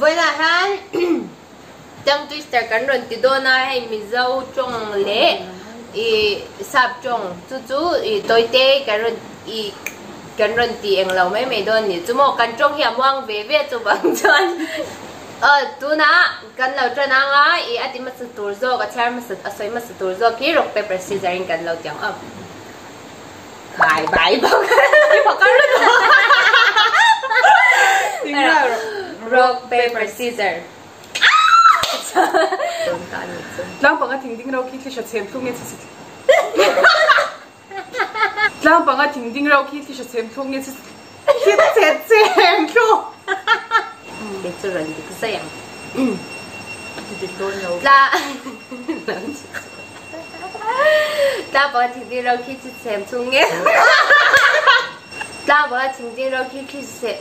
với là han trong twister kan rồi thì do na hay mình dâu chong lễ i sap chong chú chú, i tôi tê kan rồi i kan rồi thì eng lâu mấy mấy don thì chú mo kan chong hiểm hoang về về chu bằng chân. Ờ tu na kan lâu cho na nga i ati mất sa tur zo ka char ma sa à, asoi ma sa tur zo ki rock paper scissors in lâu lo tiang up bye bye bang ki pa rock paper scissors เราบอกว่าจริงเราคิดที่จะเซ็พรุ่งนี้สิเราบอกว่าจริงเราคิดที่จะเซ็พรุ่งนี้สิคิดเซฟเซฟทุกเด็กจะรันดิ้กเสีนเราลาบอกว่าจริงเราคิดที่เซ็พรุ่งนี้ลาบอกว่าจริงเราคิดที่เซฟ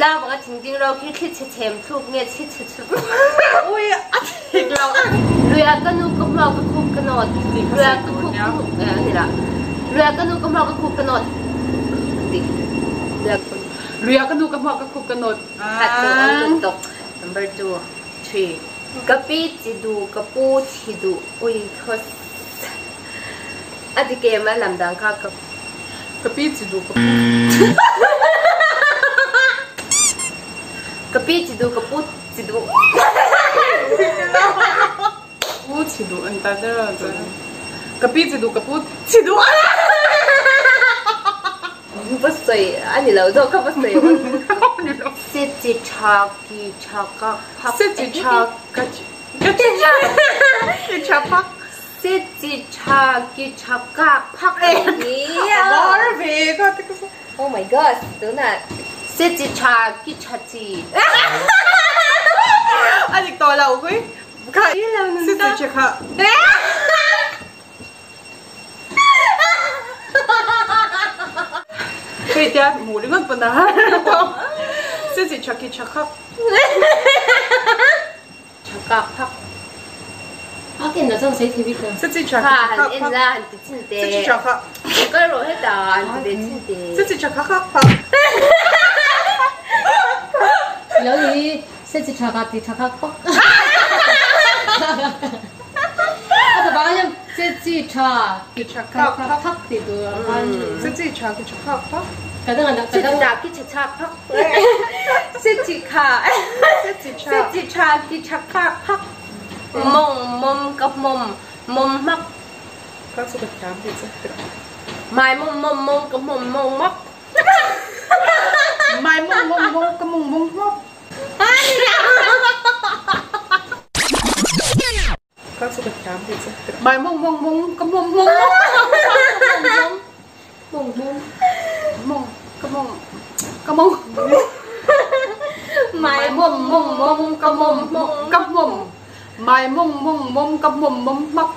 จ้าบอกว่าจริงๆเราคิดคิดเฉมทุกเนี่ยคิดเฉมอุ้ยอัดอีกแล้วเรือก็นุก็เราก็คุกกระนดดเรือก็คุกกคุกเออนี่ละเรือก็นุก็เราก็คุกกระนดดติเเรือก็นุก็เราก็คุกกระนดดขัดตัวตก number two three กะปิจิดูกะปูจิดูอุ้ยเขาอันที่เกมมาลำดังข้ากะปิจิดูกะปู Капечиду, капуцидо. Капуцидо, антадраза. Капечиду, капуцидо. Постой, они лаудо, капостой. Сити чаки чака. Сити чака. Сити чака. Сити чаки чака. Пак. Марви, как ты сказал? О май гад, do not. Sết chỉ cha kỳ cha chi. anh đi to lâu quý cái Ý lâu sẽ chỉ cha khá cái dia mù đi mất bận đó sẽ chỉ cha cái cha khá Cha các hấp. 하긴 나 정세 TV 그 sẽ chỉ cha 하, cái 한 cha khá 인자 한 sẽ chỉ 뜻인데 cha khá 이걸로 했다 한 뜻인데 sẽ chỉ cha khá khá 여기 세지 차가티 차 有啲識接茶格跌茶格卜。啊，就把人識接茶跌茶格卜卜跌嘅，識接茶跌茶格卜。嗰啲我就識茶跌茶格卜，識接茶識接茶跌茶格卜。mông mông cặp mông mông mắc các sự vật cám thì rất mai mông mông mông cặp mông mông mắc mai mông mông mông cặp mông mông mắc có sự bật tám thì bài mông mông mông có mông mông mông mông mông có mông có mông mày mông mông mông có mông mông có mông mày mông mông mông có mông mông móc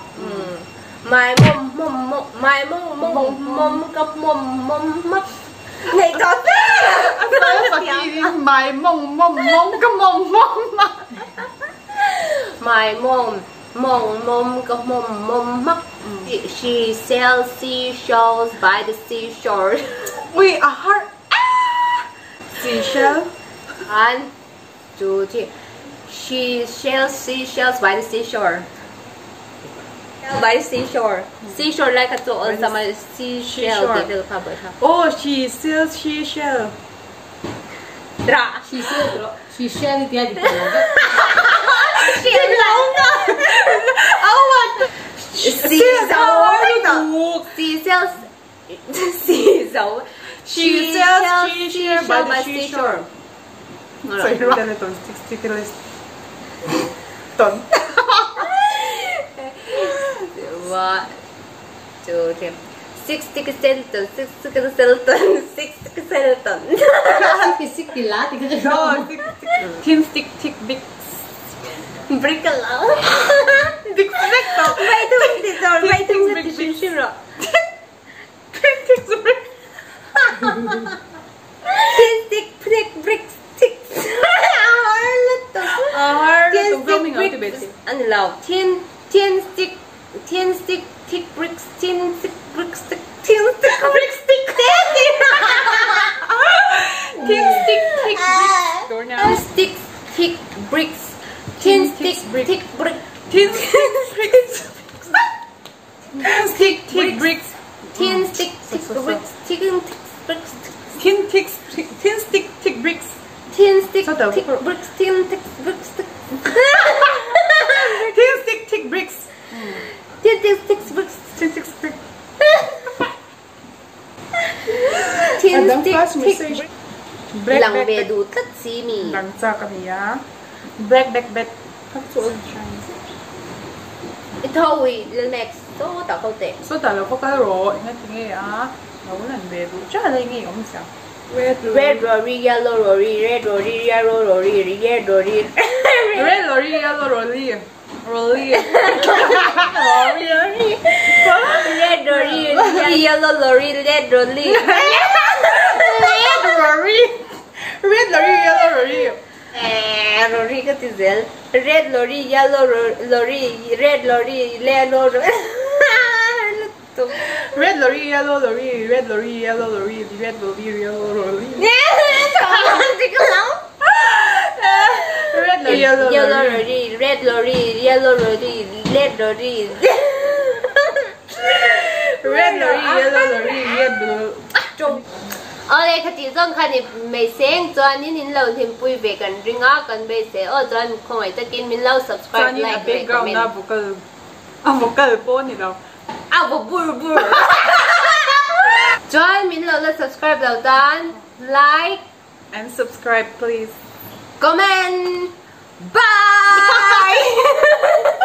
mày mông mông mông mày mông mông mông có mông mông móc 你覺得？我覺得唔係夢夢夢個夢夢乜？My mom. She sells seashells by the seashore. We are ah! seashell and She sells seashells by the seashore. by seashore. Seashore like a to on uh, some uh, seashell developed Oh, she sells seashell. Dra. She sells. Oh, she sells the other. She long. Oh what? Seashore. She sells. She sells. She sells seashell by seashore. Soy una de tontas. Tontas. what? Two, three. Sixty kaselton, sixty kaselton, sixty kaselton. Sixty lahat, No, sixty. Kim stick tick big. Brick lang. Big brick to. May ito sa tito, may ito sa tishishiro. Brick tick brick. Kim stick prick brick stick. Ahar lato. Ahar lato. Grooming out, Betty. Ano law? Tin, tin stick Tin stick, thick brick, Tin stick, brick stick, thin stick, brick stick, thin stick, thick bricks, doorknob, stick, thick bricks, thin stick, thick brick, thin stick, thick bricks, thin stick, thick bricks, thin stick, thick bricks, thin stick, thick bricks, thin stick, thick bricks, Adam class mi say black lang be du tat si mi lang cha ka mi ya black black black phát chỗ it thôi lần next số tao câu tệ số tao là có cái rồi nghe thì nghe á đâu lần be du cha đây nghe ông sao Red lorry, yellow lorry, red lorry, yellow lorry, red lorry, red lorry, yellow lorry. Lorry rory red rory yellow rory red rory red lorry red lorry yellow lorry Eh, Rory ka tizel. Red lorry, yellow lorry, red lorry, yellow lorry. Red lorry yellow lorry red lorry yellow lorry red lorry yellow lorry yellow yellow rồi red rồi yellow rồi red rồi red rồi yellow rồi đi red rồi chung ở đây cái chị dân khai thì mấy sáng cho anh nhìn lâu thì vui về gần ring á gần bây giờ ở cho không phải tất nhiên mình lâu subscribe like và comment. à một cái à một cái phone này đâu. À một bùi bùi cho anh mình lâu là subscribe lâu tiên like. And subscribe please. Comment. Bye!